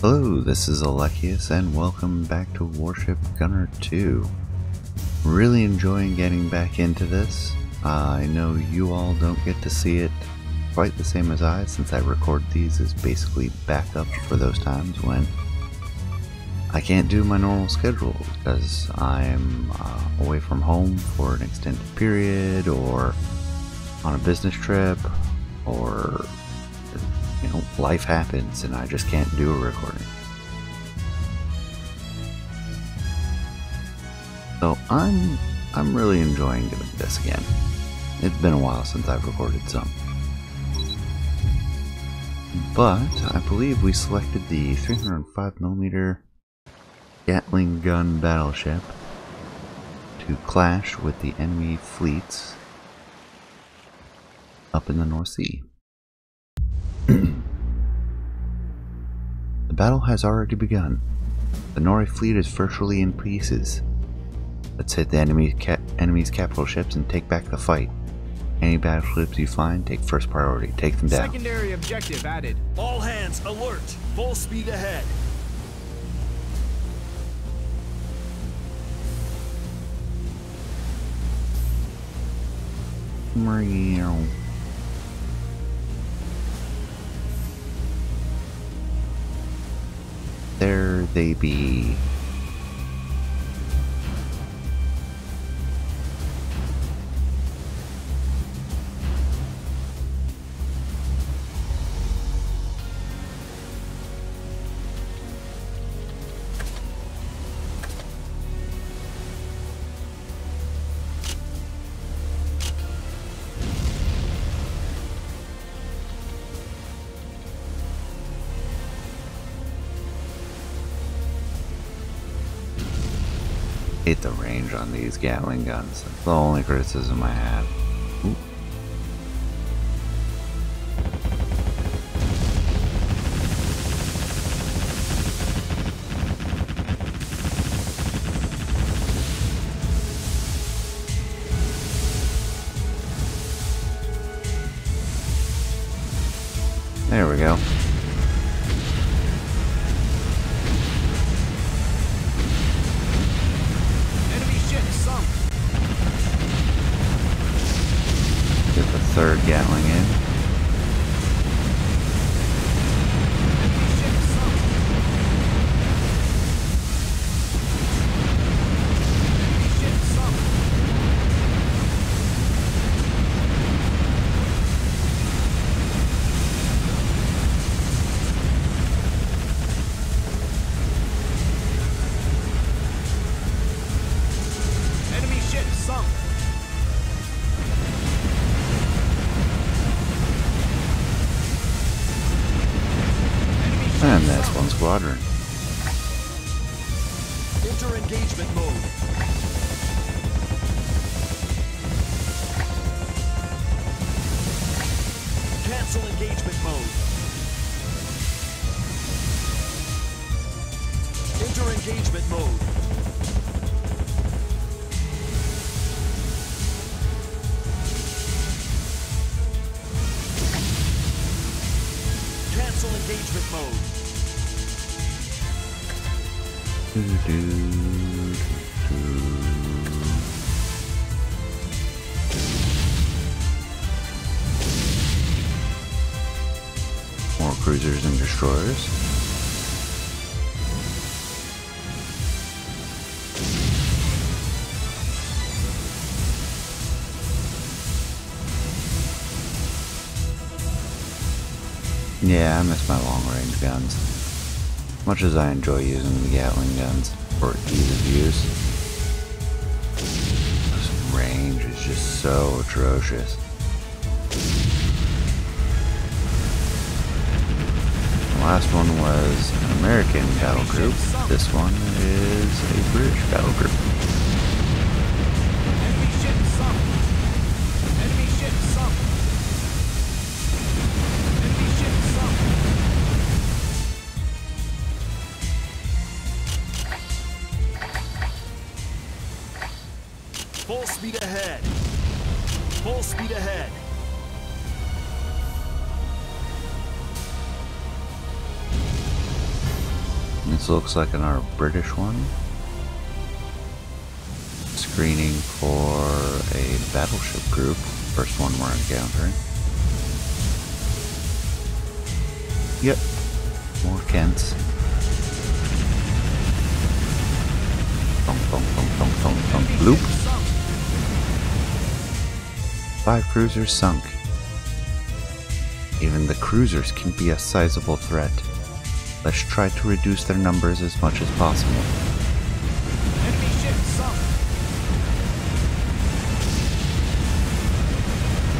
Hello, this is Alekius, and welcome back to Warship Gunner 2. Really enjoying getting back into this. Uh, I know you all don't get to see it quite the same as I, since I record these as basically backup for those times when I can't do my normal schedule because I'm uh, away from home for an extended period, or on a business trip, or you know, life happens and I just can't do a recording. So I'm I'm really enjoying doing this again. It's been a while since I've recorded some. But I believe we selected the 305mm Gatling gun battleship to clash with the enemy fleets up in the North Sea. the battle has already begun. The Nori fleet is virtually in pieces. Let's hit the enemy ca enemy's capital ships and take back the fight. Any battleships you find, take first priority. Take them down. Secondary objective added. All hands alert! Full speed ahead! Meow. They be. Hate the range on these Gatling guns. That's the only criticism I have. Squadron. More cruisers and destroyers. Yeah, I miss my long range guns. Much as I enjoy using the Gatling guns for ease of use, this range is just so atrocious. Last one was an American battle group. This one is a British battle group. This looks like another British one. Screening for a battleship group. First one we're encountering. Yep. More Kents. Thunk, thunk, thunk, thunk, thunk, thunk. Bloop. Five cruisers sunk. Even the cruisers can be a sizable threat. Let's try to reduce their numbers as much as possible. Enemy ship sunk.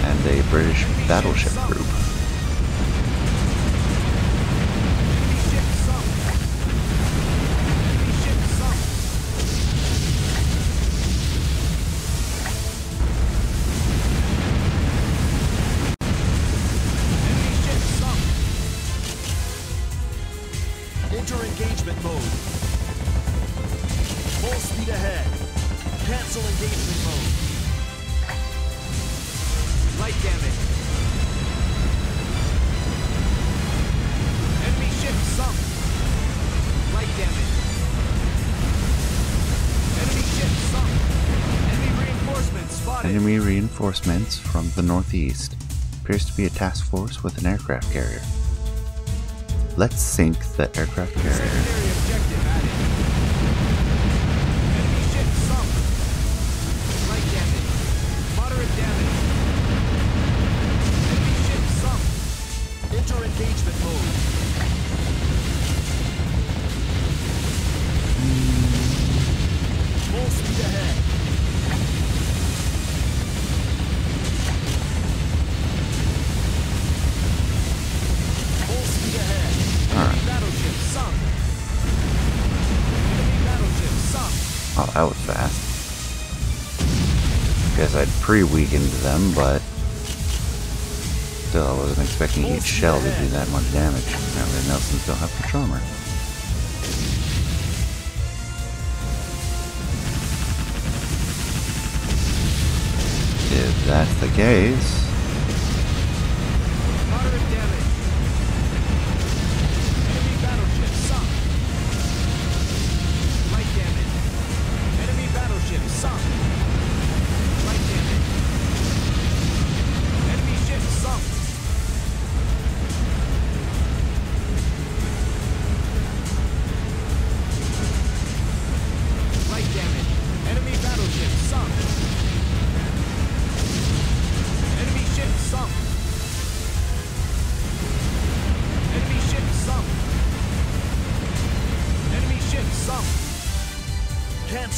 And a British battleship group. Enter engagement mode. Full speed ahead. Cancel engagement mode. Light damage. Enemy ship sunk. Light damage. Enemy ship sunk. Enemy reinforcements spotted. Enemy reinforcements from the northeast. Appears to be a task force with an aircraft carrier. Let's sink the aircraft carrier. That was fast. Guess I'd pre-weakened them, but still, I wasn't expecting each shell to do that much damage. Now that Nelsons don't have the charmer. If that's the case,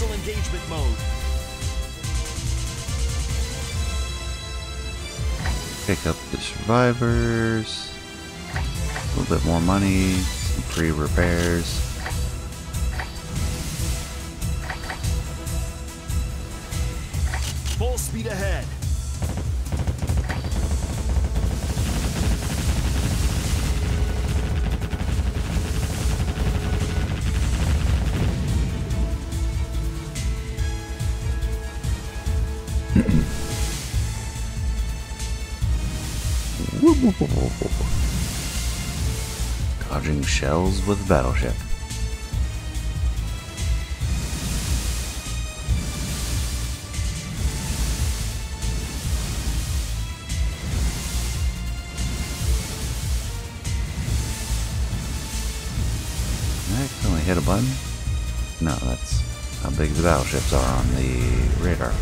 Engagement mode. pick up the survivors, a little bit more money, some free repairs. Full speed ahead. Dodging shells with battleship. Can I hit a button? No, that's how big the battleships are on the radar.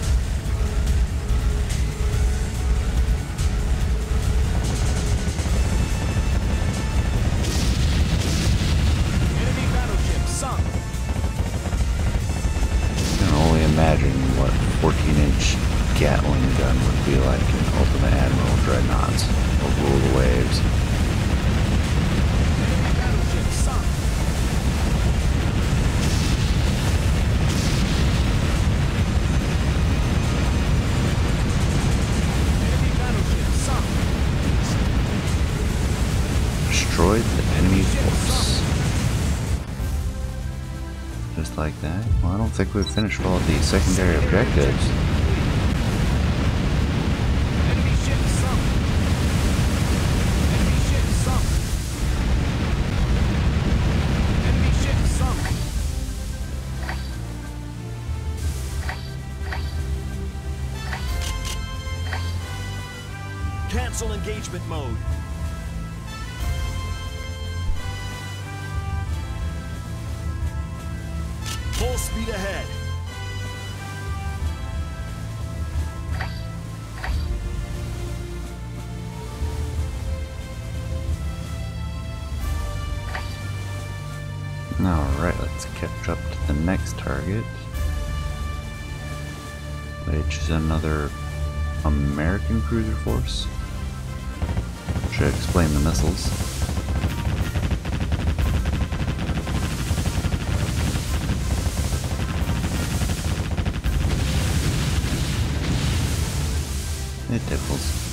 looks like we've finished all of the secondary objectives. Cancel engagement mode. Target. Which is another American cruiser force. Should explain the missiles. It tickles.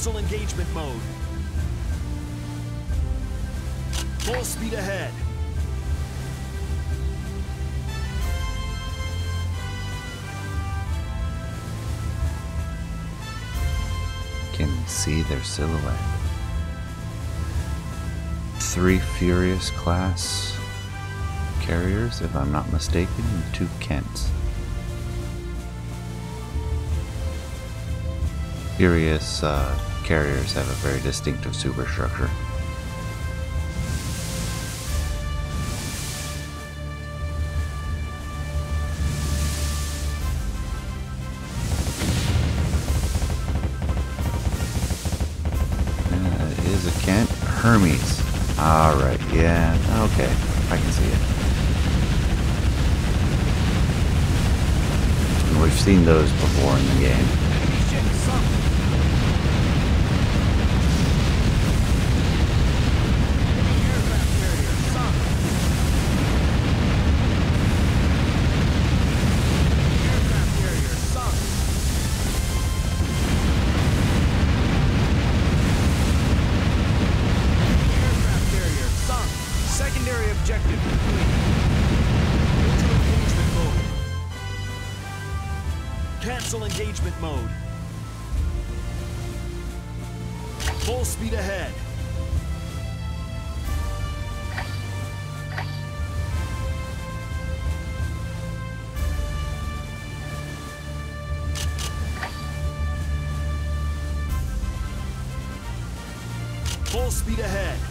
Cancel engagement mode. Full speed ahead. Can see their silhouette. Three Furious class carriers, if I'm not mistaken, and two Kents. Furious uh, carriers have a very distinctive superstructure. Uh, is a Kent Hermes. Alright, yeah, okay, I can see it. We've seen those before in the game. Mode. Full speed ahead. Full speed ahead.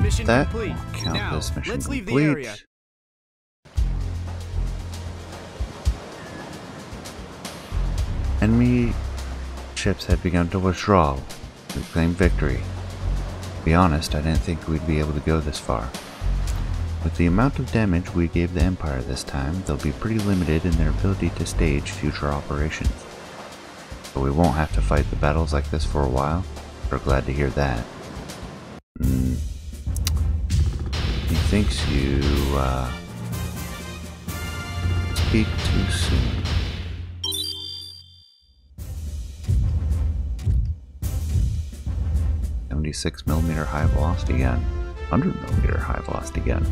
Mission that complete. count Now, this mission let's leave the area. Enemy ships had begun to withdraw. We claimed victory. To be honest, I didn't think we'd be able to go this far. With the amount of damage we gave the Empire this time, they'll be pretty limited in their ability to stage future operations. But we won't have to fight the battles like this for a while. We're glad to hear that. Mm. He thinks you, uh, speak too soon. Seventy-six millimeter high velocity gun, hundred millimeter high velocity gun.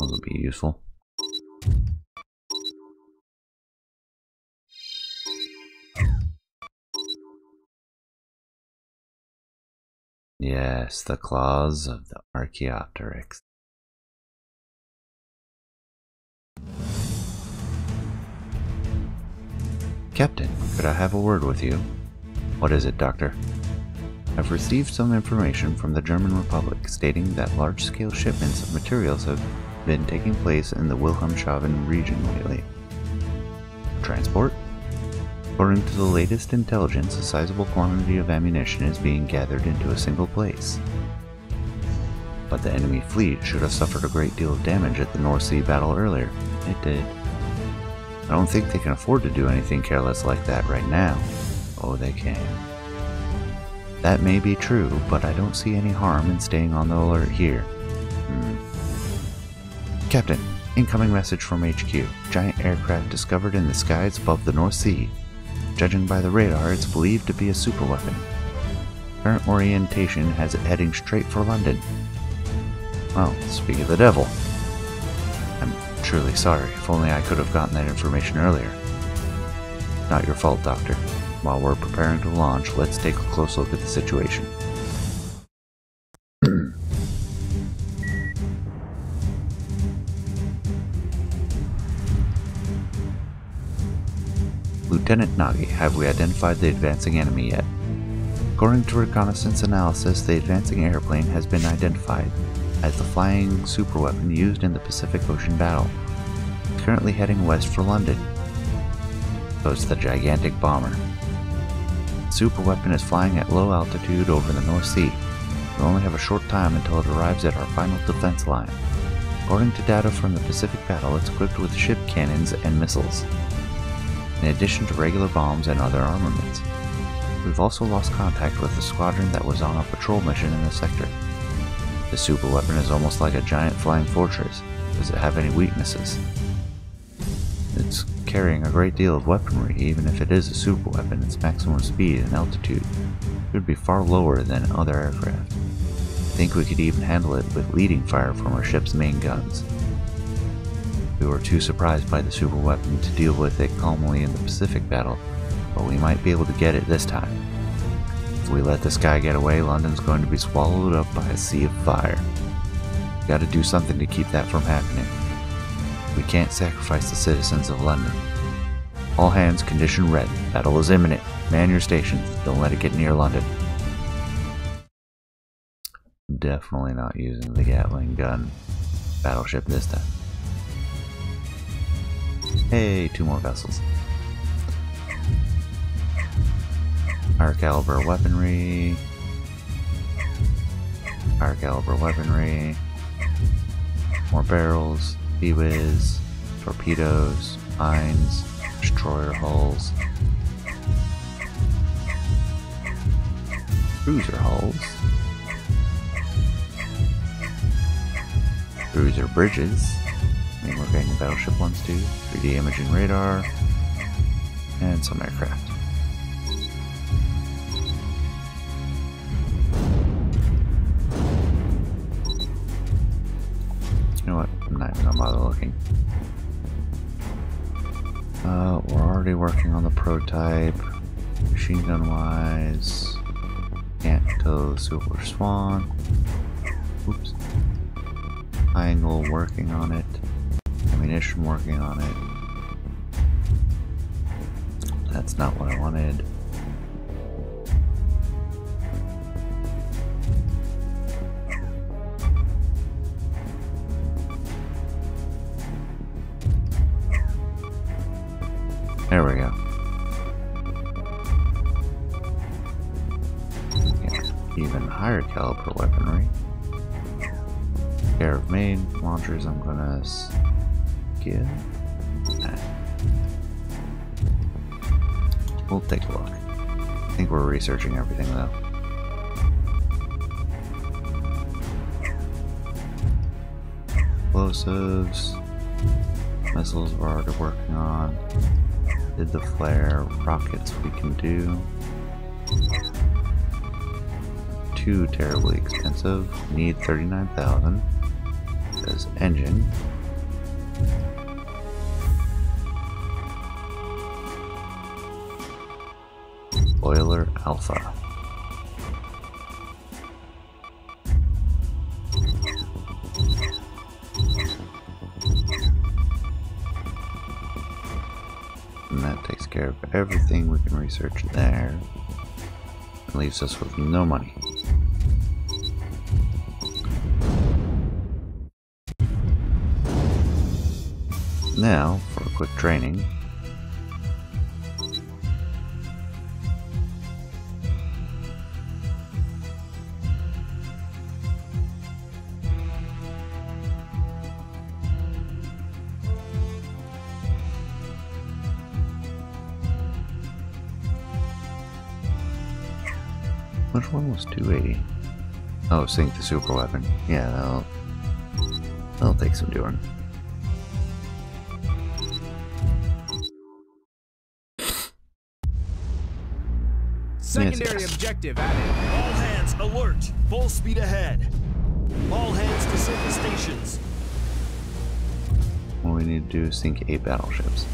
Would be useful. Yes, the claws of the Archaeopteryx. Captain, could I have a word with you? What is it, Doctor? I've received some information from the German Republic stating that large scale shipments of materials have been taking place in the Wilhelmshaven region lately. Transport? According to the latest intelligence, a sizable quantity of ammunition is being gathered into a single place. But the enemy fleet should have suffered a great deal of damage at the North Sea battle earlier. It did. I don't think they can afford to do anything careless like that right now. Oh, they can. That may be true, but I don't see any harm in staying on the alert here. Hmm. Captain, incoming message from HQ. Giant aircraft discovered in the skies above the North Sea. Judging by the radar, it's believed to be a superweapon. Current orientation has it heading straight for London. Well, speak of the devil. I'm truly sorry. If only I could have gotten that information earlier. Not your fault, Doctor. While we're preparing to launch, let's take a close look at the situation. Lieutenant Nagi, have we identified the advancing enemy yet? According to reconnaissance analysis, the advancing airplane has been identified as the flying superweapon used in the Pacific Ocean battle. Currently heading west for London. So it's the gigantic bomber. The superweapon is flying at low altitude over the North Sea. We only have a short time until it arrives at our final defense line. According to data from the Pacific battle, it's equipped with ship cannons and missiles, in addition to regular bombs and other armaments. We've also lost contact with the squadron that was on a patrol mission in the sector. The superweapon is almost like a giant flying fortress. Does it have any weaknesses? It's carrying a great deal of weaponry, even if it is a superweapon, its maximum speed and altitude would be far lower than other aircraft. I think we could even handle it with leading fire from our ship's main guns. We were too surprised by the superweapon to deal with it calmly in the Pacific battle, but we might be able to get it this time. If we let this guy get away, London's going to be swallowed up by a sea of fire. We gotta do something to keep that from happening. We can't sacrifice the citizens of London. All hands condition red. Battle is imminent. Man your stations. Don't let it get near London. Definitely not using the Gatling gun battleship this time. Hey, two more vessels. Higher caliber weaponry. Higher caliber weaponry. More barrels. Sea-Wiz. Torpedoes. Mines. Destroyer hulls. Cruiser hulls. Cruiser bridges. Mean, we're getting battleship ones too. 3D imaging radar. And some aircraft. You know what? I'm not even gonna bother looking. Uh, we're already working on the prototype. Machine gun wise. Can't the Silver Swan. Oops. Triangle working on it. Working on it. That's not what I wanted. There we go. Even higher caliber weaponry. Pair of main launchers I'm gonna Nah. Uh, we'll take a look. I think we're researching everything though. Explosives. Missiles we're already working on. Did the flare rockets we can do. too terribly expensive. Need 39,000. Says engine. Boiler Alpha. And that takes care of everything we can research there. It leaves us with no money. Now, for a quick training. Which one was 280? Oh, sink the super weapon. Yeah, that'll, that'll take some doing. Secondary yes. objective added. All hands alert. Full speed ahead. All hands to surface stations. What we need to do is sink eight battleships.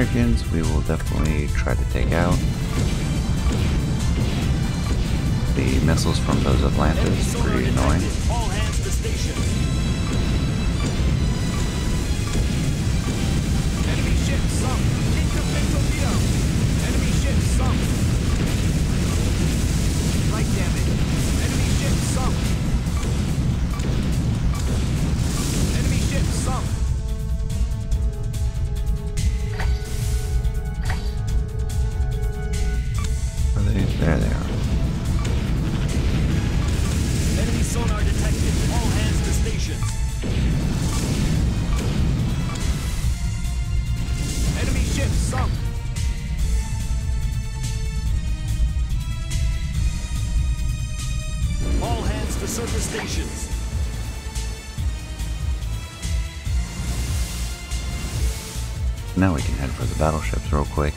Americans we will definitely try to take out. The missiles from those Atlantis, pretty annoying. Battleships real quick.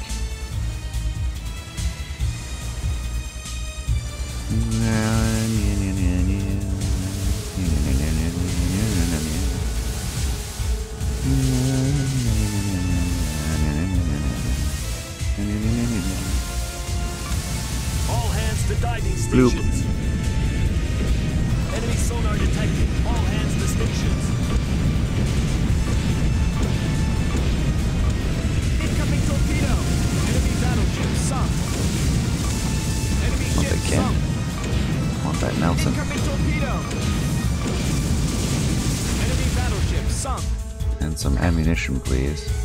All hands to diving Bloop. Please.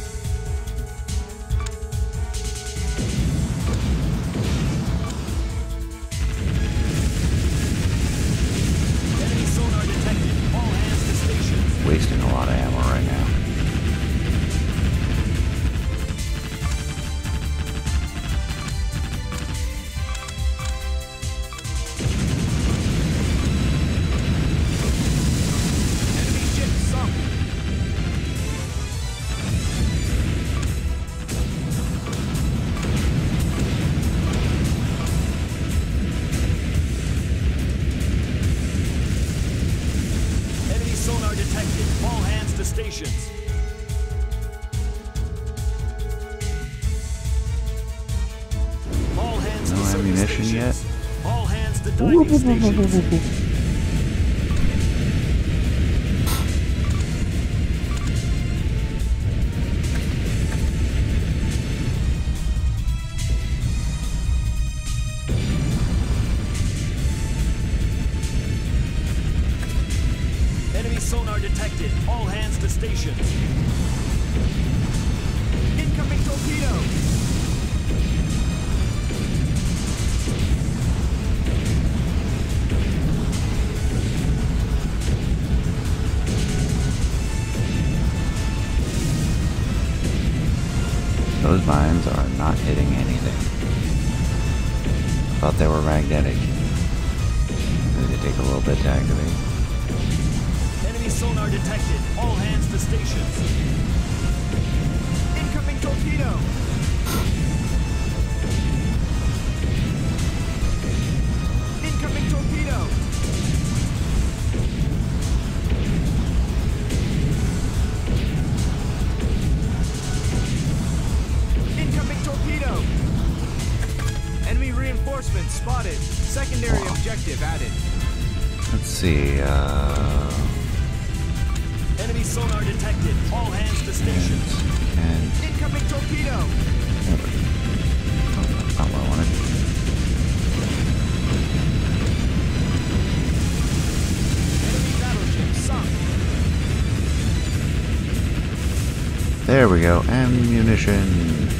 Google. Those mines are not hitting anything. Thought they were magnetic. Maybe they take a little bit to activate. Enemy sonar detected. All hands to stations. Incoming torpedo! Reinforcements spotted. Secondary objective added. Let's see, uh... Enemy sonar detected. All hands to stations. And... Incoming torpedo! Oh, not what I wanted. Enemy battleship sunk. There we go, ammunition.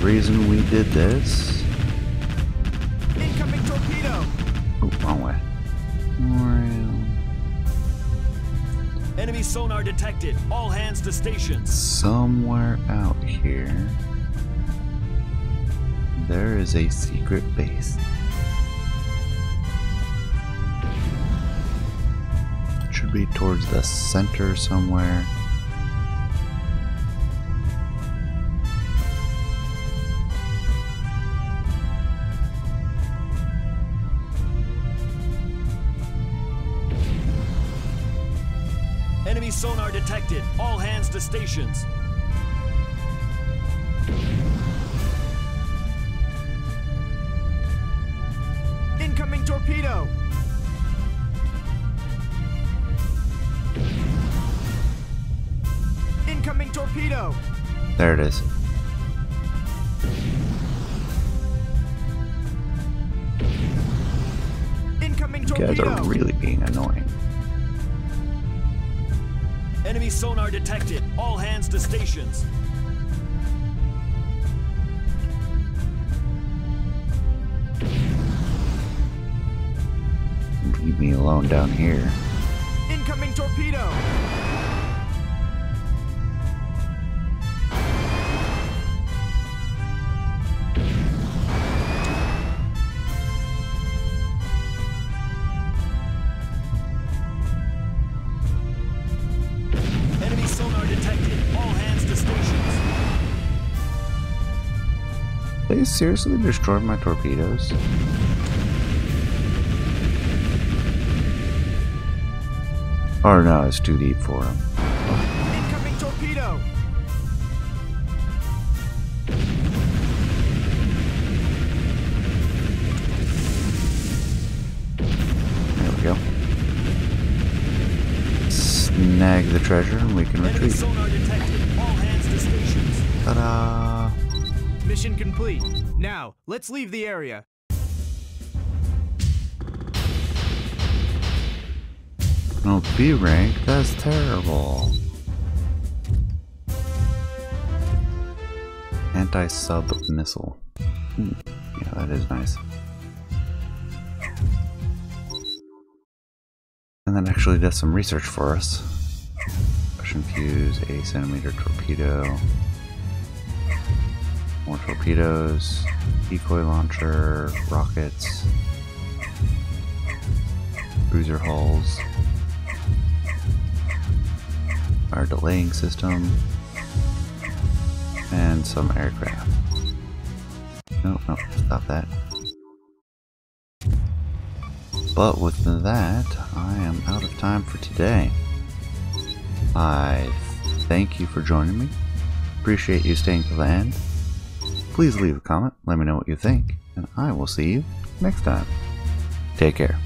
The reason we did this... Incoming torpedo. Oh, wrong way. Enemy sonar detected. All hands to stations. Somewhere out here, there is a secret base. It should be towards the center somewhere. Stations. Here. Incoming torpedo. Enemy sonar detected. All hands to stations. they seriously destroyed my torpedoes? Or no, it's too deep for him. Incoming torpedo! There we go. Snag the treasure and we can retreat. sonar detected. All hands to stations. Ta-da! Mission complete. Now, let's leave the area. No B rank, that's terrible. Anti-sub missile. Hmm. Yeah, that is nice. And that actually does some research for us. Russian fuse, a centimeter torpedo. More torpedoes, decoy launcher, rockets, cruiser hulls, fire delaying system, and some aircraft. No, no, stop that. But with that, I am out of time for today. I thank you for joining me. Appreciate you staying to the end. Please leave a comment, let me know what you think, and I will see you next time. Take care.